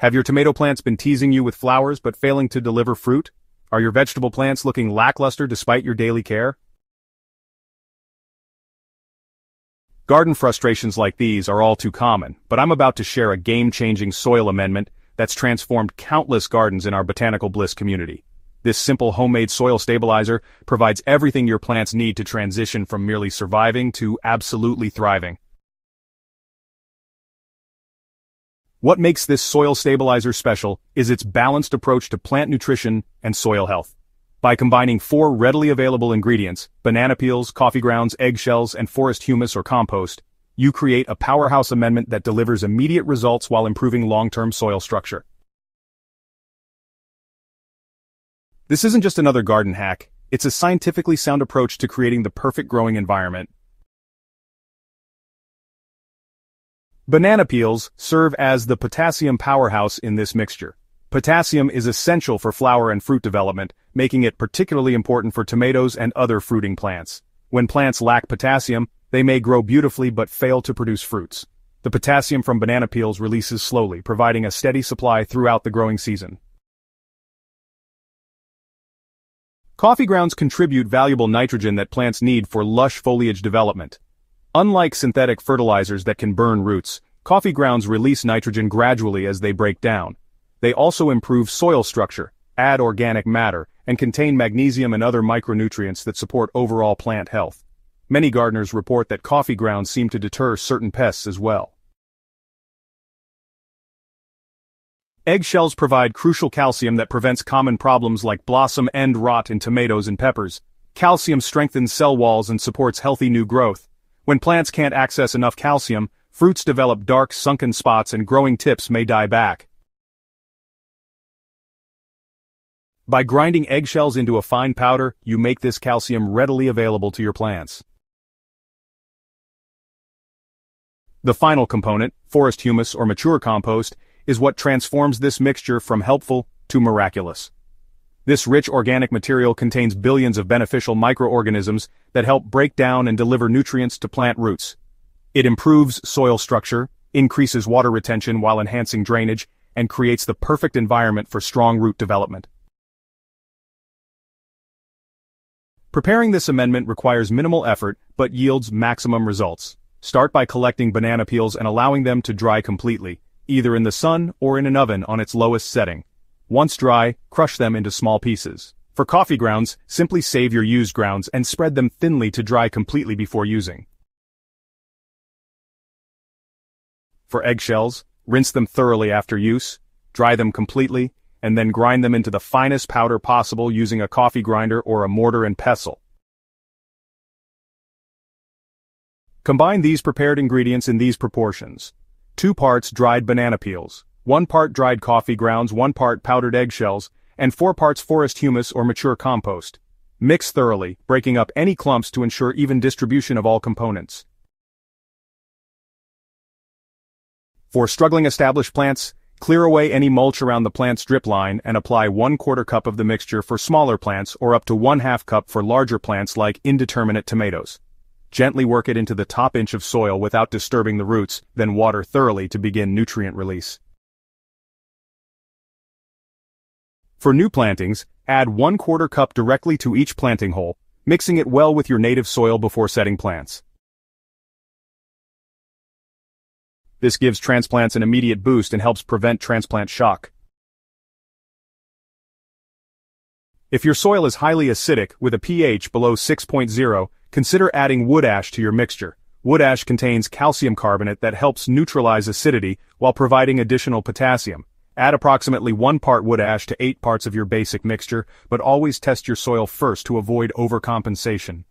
Have your tomato plants been teasing you with flowers but failing to deliver fruit? Are your vegetable plants looking lackluster despite your daily care? Garden frustrations like these are all too common, but I'm about to share a game-changing soil amendment that's transformed countless gardens in our Botanical Bliss community. This simple homemade soil stabilizer provides everything your plants need to transition from merely surviving to absolutely thriving. What makes this soil stabilizer special is its balanced approach to plant nutrition and soil health. By combining four readily available ingredients, banana peels, coffee grounds, eggshells, and forest humus or compost, you create a powerhouse amendment that delivers immediate results while improving long-term soil structure. This isn't just another garden hack, it's a scientifically sound approach to creating the perfect growing environment. Banana peels serve as the potassium powerhouse in this mixture. Potassium is essential for flower and fruit development, making it particularly important for tomatoes and other fruiting plants. When plants lack potassium, they may grow beautifully but fail to produce fruits. The potassium from banana peels releases slowly, providing a steady supply throughout the growing season. Coffee grounds contribute valuable nitrogen that plants need for lush foliage development. Unlike synthetic fertilizers that can burn roots, coffee grounds release nitrogen gradually as they break down. They also improve soil structure, add organic matter, and contain magnesium and other micronutrients that support overall plant health. Many gardeners report that coffee grounds seem to deter certain pests as well. Eggshells provide crucial calcium that prevents common problems like blossom end rot in tomatoes and peppers. Calcium strengthens cell walls and supports healthy new growth. When plants can't access enough calcium, fruits develop dark sunken spots and growing tips may die back. By grinding eggshells into a fine powder, you make this calcium readily available to your plants. The final component, forest humus or mature compost, is what transforms this mixture from helpful to miraculous. This rich organic material contains billions of beneficial microorganisms that help break down and deliver nutrients to plant roots. It improves soil structure, increases water retention while enhancing drainage, and creates the perfect environment for strong root development. Preparing this amendment requires minimal effort but yields maximum results. Start by collecting banana peels and allowing them to dry completely, either in the sun or in an oven on its lowest setting. Once dry, crush them into small pieces. For coffee grounds, simply save your used grounds and spread them thinly to dry completely before using. For eggshells, rinse them thoroughly after use, dry them completely, and then grind them into the finest powder possible using a coffee grinder or a mortar and pestle. Combine these prepared ingredients in these proportions. 2 parts dried banana peels, 1 part dried coffee grounds, 1 part powdered eggshells, and 4 parts forest humus or mature compost. Mix thoroughly, breaking up any clumps to ensure even distribution of all components. For struggling established plants, Clear away any mulch around the plant's drip line and apply 1 quarter cup of the mixture for smaller plants or up to 1 half cup for larger plants like indeterminate tomatoes. Gently work it into the top inch of soil without disturbing the roots, then water thoroughly to begin nutrient release. For new plantings, add 1 quarter cup directly to each planting hole, mixing it well with your native soil before setting plants. This gives transplants an immediate boost and helps prevent transplant shock. If your soil is highly acidic with a pH below 6.0, consider adding wood ash to your mixture. Wood ash contains calcium carbonate that helps neutralize acidity while providing additional potassium. Add approximately 1 part wood ash to 8 parts of your basic mixture, but always test your soil first to avoid overcompensation.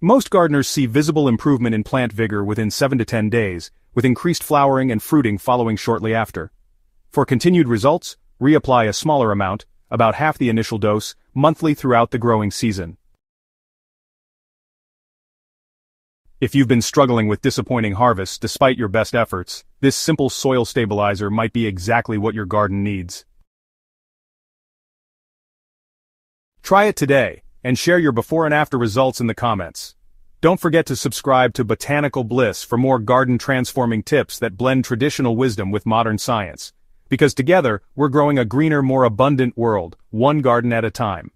Most gardeners see visible improvement in plant vigor within 7 to 10 days, with increased flowering and fruiting following shortly after. For continued results, reapply a smaller amount, about half the initial dose, monthly throughout the growing season. If you've been struggling with disappointing harvests despite your best efforts, this simple soil stabilizer might be exactly what your garden needs. Try it today and share your before and after results in the comments. Don't forget to subscribe to Botanical Bliss for more garden transforming tips that blend traditional wisdom with modern science. Because together, we're growing a greener, more abundant world, one garden at a time.